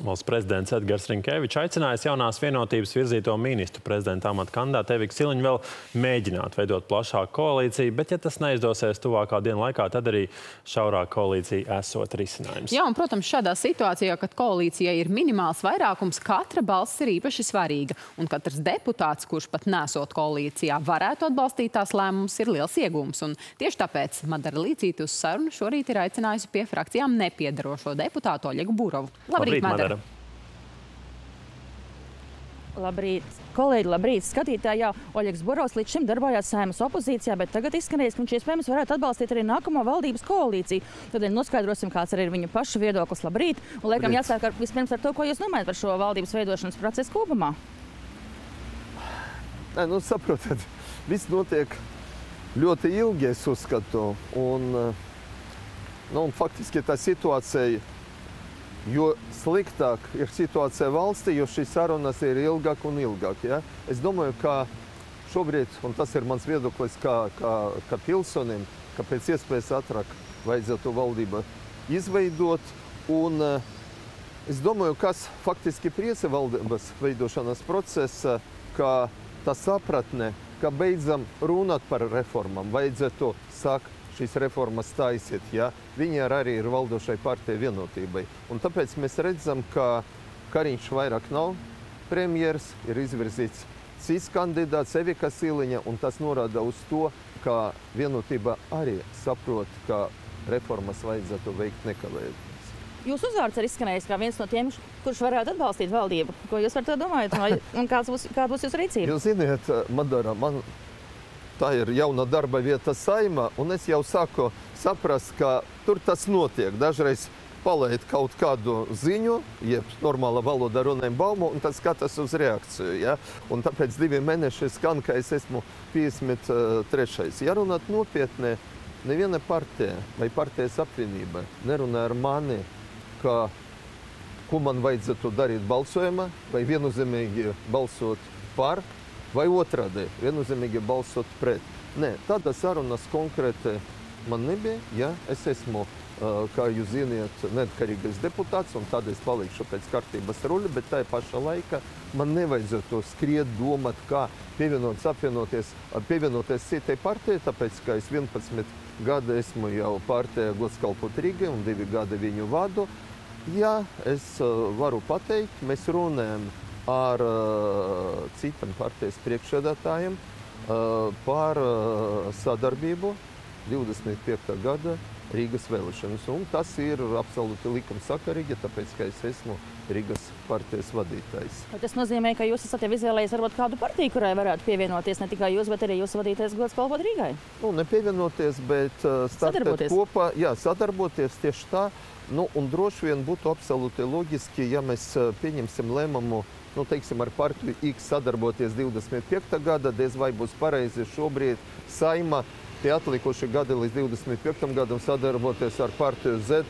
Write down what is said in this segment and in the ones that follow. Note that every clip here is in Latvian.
Valsts prezidents Edgars Rinkevičs aicinājis jaunās vienotības virzīto ministru prezidenta amata kandidātu Eviku Siliņu vēl mēģināt veidot plašāku koalīciju, bet ja tas neizdosies tuvākā diena laikā, tad arī šaurāk koalīcija esot risinājums. Jā, un, protams, šādā situācijā, kad koalīcijai ir minimāls vairākums, katra balss ir īpaši svarīga. Un katrs deputāts, kurš pat nesot koalīcijā, varētu atbalstīt tās lēmumus, ir liels iegūms. Un tieši tāpēc Madara Līcīti uz sarunu šorīt ir aicinājusi pie frakcijām nepiedarošo deputātu Oļegu Burovu. Labrīt, Madara! Labrīt, kolēģi, labrīt, skatītāji. Jā, Oļegs Borovs līdz šim darbojās saimas opozīcijā, bet tagad izskanēs, ka viņš iespējams varētu atbalstīt arī nākamo valdības koalīciju. Tad noskaidrosim, kāds arī ir viņa paša viedoklis. Labrīt, un liekam jāsāk ar, vispirms ar to, ko jūs domājat par šo valdības veidošanas procesu kopumā. Nē, nu, saprotat, viss notiek ļoti ilgi, es uzskatu. Un, nu, un faktiski tā situācija Jo sliktāk ir situācija valstī, jo šīs sarunas ir ilgāk un ilgāk. Ja? Es domāju, ka šobrīd, un tas ir mans viedoklis, kā, kā, kā pilsonim, ka pēc iespējas ātrāk vajadzētu valdību izveidot. Un, es domāju, kas faktiski priesa valdības veidošanas procesa, ka tā sapratne, ka beidzam runāt par reformām, vajadzētu sākt šīs reformas taisiet. Ja? Viņi ar arī ir valdošai partijai vienotībai. Un tāpēc mēs redzam, ka Kariņš vairāk nav premjeras, ir izvirzīts cits kandidāts Evika Siliņa, un tas norāda uz to, ka vienotība arī saprot, ka reformas vajadzētu veikt nekavējoties. Jūsu uzvārds ir izskanējis kā viens no tiem, kurš varētu atbalstīt valdību. Ko jūs par to domājat? Un kāds būs, kāda būs jūsu rīcība? Jūs ziniet, Madara, man tā ir jauna darba vieta saima, un es jau sāku saprast, ka tur tas notiek. Dažreiz palaid kaut kādu ziņu, jeb normāla valoda runājam baumu, un tas skatās uz reakciju. Ja? Un tāpēc divi mēneši skan, ka es esmu 53. Ja runāt nopietni, neviena partija vai partijas apvienība nerunā ar mani, ka, ko man vajadzētu darīt balsojumā, vai viennozīmīgi balsot par vai otrādi viennozīmīgi balsot pret. Nē, tādas sarunas konkrēti man nebija. Ja? Es esmu, kā jūs zināt, neatkarīgais deputāts, un tādēļ es palikšu pēc kārtības ruļa, bet tajā pašā laikā man nevajadzētu skriet, domāt, kā pievienoties, apvienoties, pievienoties citai partijai, tāpēc, ka es 11 gadu esmu jau partijā Godskalpot Rīgai un divi gadi viņu vadu. Jā, es varu pateikt, mēs runājam ar uh, citiem partijas priekšsēdētājiem uh, par uh, sadarbību 25. gada Rīgas vēlēšanas. Un tas ir absolūti likumsakarīgi, tāpēc, ka es esmu Rīgas partijas vadītājs. Tas nozīmē, ka jūs esat jau izvēlējies varbūt kādu partiju, kurai varētu pievienoties ne tikai jūs, bet arī jūsu vadītājs gods kalpot Rīgai? Nu, nepievienoties, bet uh, sadarboties kopā. Jā, sadarboties tieši tā. Nu, un droši vien būtu absolūti loģiski, ja mēs pieņemsim lēmumu nu, teiksim, ar partiju X sadarboties 25. gada, diez vai būs pareizi šobrīd saima tie atlikušie gadi līdz 25. gadam sadarboties ar partiju Z,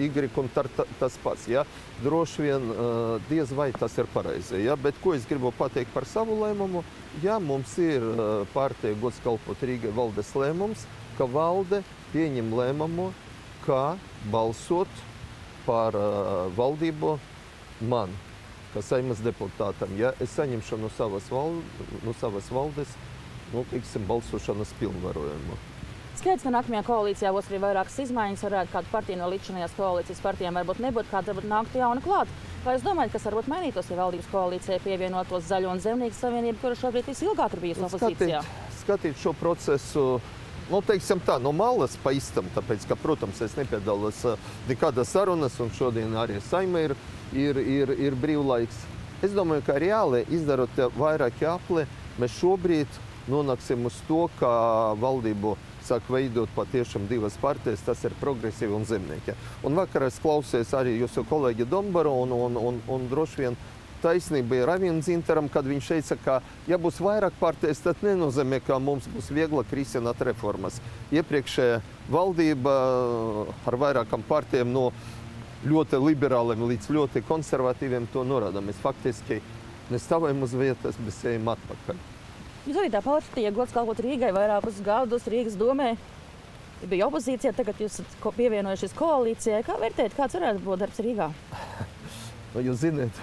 Y un tar, ta, tas pats. Ja? Droši vien diez vai tas ir pareizi. Ja? Bet ko es gribu pateikt par savu lēmumu? Ja mums ir partija gods kalpot Rīgai valdes lēmums, ka valde pieņem lēmumu, kā balsot par valdību man kā saimnes deputātam, ja es saņemšu no savas, val, no savas valdes nu, tiksim, balsošanas pilnvarojumu. Skaidrs, ka nākamajā koalīcijā būs arī vairākas izmaiņas. Varētu kāda partija no līdzinājās koalīcijas partijām varbūt nebūtu, kāda varbūt nāktu jauna klāt. Vai jūs domājat, kas varbūt mainītos, ja valdības koalīcijai pievienotos Zaļo un Zemnieku savienību, kura šobrīd visilgāk ir bijusi opozīcijā? Skatīt, skatīt šo procesu nu, teiksim tā, no malas pa istam, tāpēc, ka, protams, es nepiedalos nekādas sarunas, un šodien arī saima ir ir, ir, ir brīvlaiks. Es domāju, ka reāli izdarot vairāk apli, mēs šobrīd nonāksim uz to, ka valdību sāk veidot patiešām divas partijas, tas ir progresīvi un zemnieki. Un vakar es klausījos arī jūsu kolēģi Dombaru un, un, un, un droši vien taisnība ir Ravina Zintaram, kad viņš teica, ka ja būs vairāk partijas, tad nenozīmē, ka mums būs vieglāk risināt reformas. Iepriekšējā valdība ar vairākām partijām no ļoti liberāliem līdz ļoti konservatīviem to norāda. Mēs faktiski nestāvējam uz vietas, bet ejam atpakaļ. Jūs arī tā partija gods kalpot Rīgai vairākus gadus Rīgas domē. Bija opozīcija, tagad jūs esat pievienojušies koalīcijai. Kā vērtējat, kāds varētu būt darbs Rīgā? Nu, jūs zināt,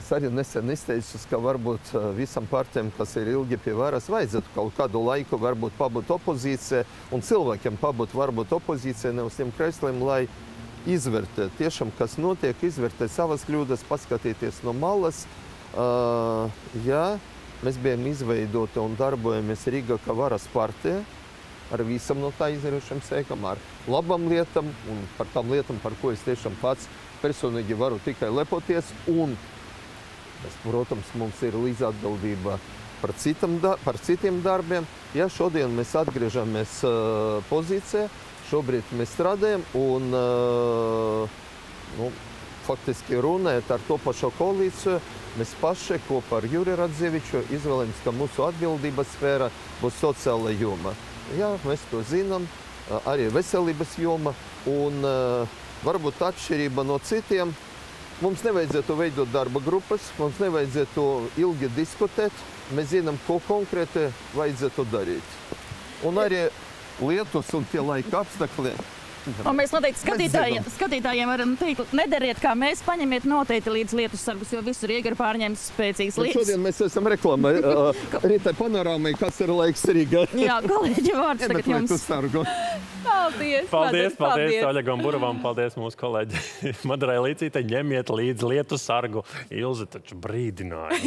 es arī nesen izteicu, ka varbūt uh, visam partijām, kas ir ilgi pie varas, vajadzētu kaut kādu laiku varbūt pabūt opozīcijā un cilvēkiem pabūt varbūt opozīcijā, nevis tiem kresliem, lai izvērtēt tiešām, kas notiek, izvērtēt savas kļūdas, paskatīties no malas. Uh, jā, mēs bijām izveidoti un darbojamies Rīgā kā varas partija ar visam no tā izdarījušiem sēkam, ar labām lietām un par tām lietām, par ko es tiešām pats personīgi varu tikai lepoties. Un, es, protams, mums ir līdzatbildība par, citam, par citiem darbiem. Ja šodien mēs atgriežamies uh, pozīcijā, šobrīd mēs strādājam un uh, nu, faktiski runājot ar to pašu koalīciju, mēs paši kopā ar Juriju Radzeviču izvēlamies, ka mūsu atbildības sfēra būs sociāla joma. Jā, mēs to zinām, arī veselības joma. Un, varbūt atšķirība no citiem, mums nevajadzētu veidot darba grupas, mums nevajadzētu ilgi diskutēt. Mēs zinām, ko konkrēti vajadzētu darīt. Un arī lietus un tie laika apstākļi Un mēs noteikti skatītājiem, skatītājiem varam teikt, nedariet kā mēs, paņemiet noteikti līdz lietus sargus, jo visur iegara pārņems spēcīgas Bet lietas. Šodien mēs esam reklamē. Rītai panorāmai, kas ir laiks Rīgā. Jā, kolēģi vārds tagad Iemeklēt uz jums. sargu. Paldies! Paldies, paldies Oļegam Buravam, paldies mūsu kolēģi Madarai Līcītei. Ņemiet līdzi lietu sargu. Ilzi taču brīdināja.